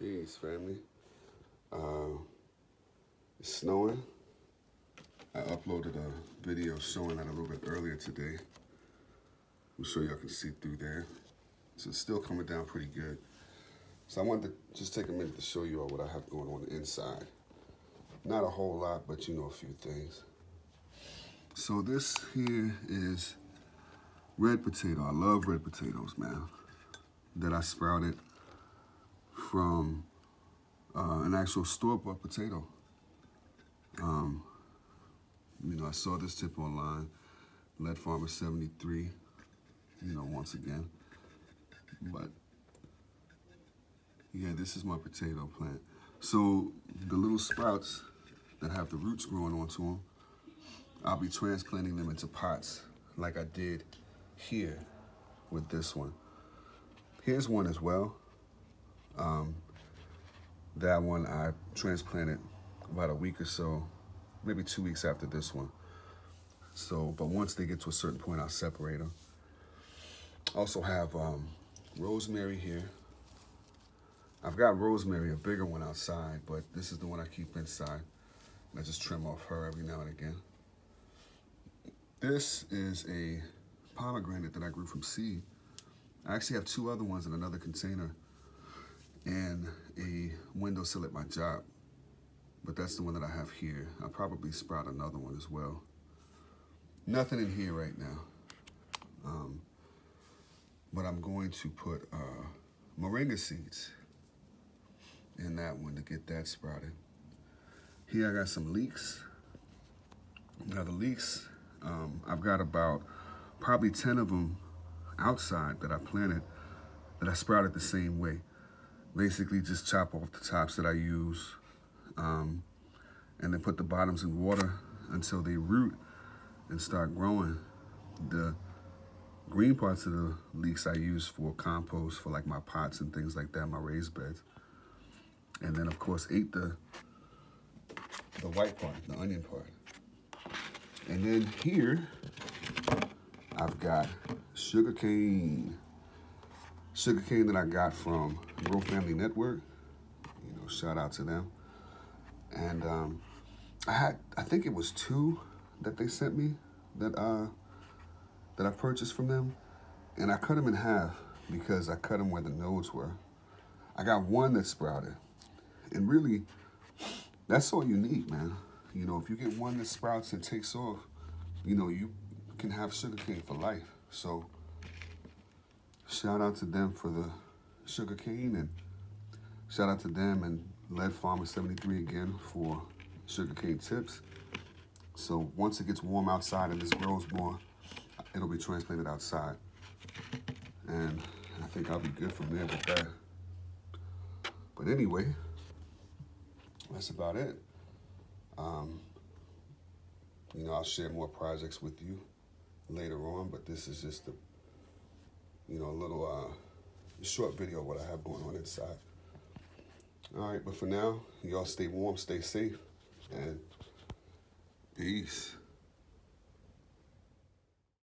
Peace, family. Uh, it's snowing. I uploaded a video showing that a little bit earlier today. I'm sure y'all can see through there. So it's still coming down pretty good. So I wanted to just take a minute to show you all what I have going on inside. Not a whole lot, but you know a few things. So this here is red potato. I love red potatoes, man. That I sprouted from uh, an actual store-bought potato. Um, you know, I saw this tip online, Lead Farmer 73, you know, once again. But, yeah, this is my potato plant. So the little sprouts that have the roots growing onto them, I'll be transplanting them into pots like I did here with this one. Here's one as well. Um, that one I transplanted about a week or so, maybe two weeks after this one. So, but once they get to a certain point, I'll separate them. Also have um, rosemary here. I've got rosemary, a bigger one outside, but this is the one I keep inside. And I just trim off her every now and again. This is a pomegranate that I grew from seed. I actually have two other ones in another container and a windowsill at my job. But that's the one that I have here. I'll probably sprout another one as well. Nothing in here right now. Um, but I'm going to put uh, moringa seeds in that one to get that sprouted. Here I got some leeks. Now the leeks, um, I've got about probably 10 of them outside that I planted that I sprouted the same way basically just chop off the tops that I use um, and then put the bottoms in water until they root and start growing. The green parts of the leeks I use for compost for like my pots and things like that, my raised beds. And then of course ate the the white part, the onion part. And then here, I've got sugar cane sugarcane that I got from Grow Family Network. You know, shout out to them. And um, I had, I think it was two that they sent me that uh, that I purchased from them, and I cut them in half because I cut them where the nodes were. I got one that sprouted, and really, that's all you need, man. You know, if you get one that sprouts and takes off, you know, you can have sugarcane for life. So shout out to them for the sugar cane and shout out to them and Lead Farmer 73 again for sugarcane tips. So once it gets warm outside and this grows more, it'll be transplanted outside. And I think I'll be good from there with that. But anyway, that's about it. Um, you know, I'll share more projects with you later on, but this is just the you know, a little uh, short video of what I have going on inside. All right, but for now, y'all stay warm, stay safe, and peace.